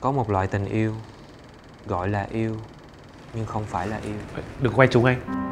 có một loại tình yêu gọi là yêu, nhưng không phải là yêu. Đừng quay chúng anh.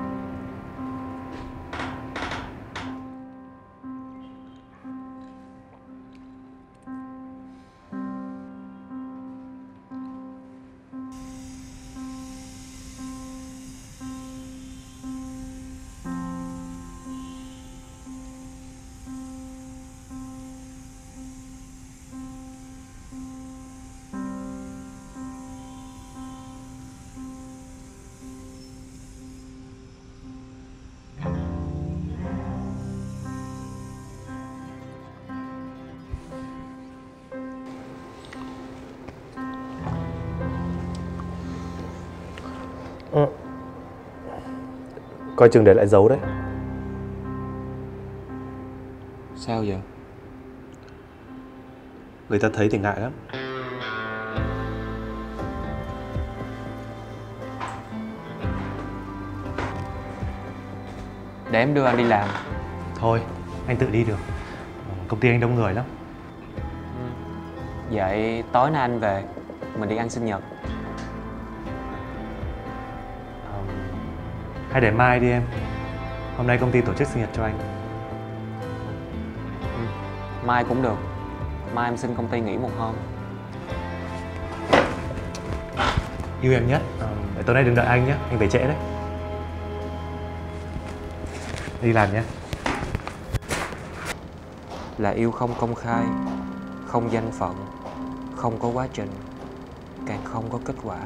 Coi chừng để lại dấu đấy. Sao vậy? Người ta thấy thì ngại lắm. Để em đưa anh đi làm. Thôi anh tự đi được. Công ty anh đông người lắm. Vậy tối nay anh về mình đi ăn sinh nhật hay để mai đi em. Hôm nay công ty tổ chức sinh nhật cho anh. Mai cũng được. Mai em xin công ty nghỉ một hôm. Yêu em nhất Ờ, để tối nay đừng đợi anh nhé. Anh về trễ đấy. Đi làm nhé. Là yêu không công khai không danh phận không có quá trình càng không có kết quả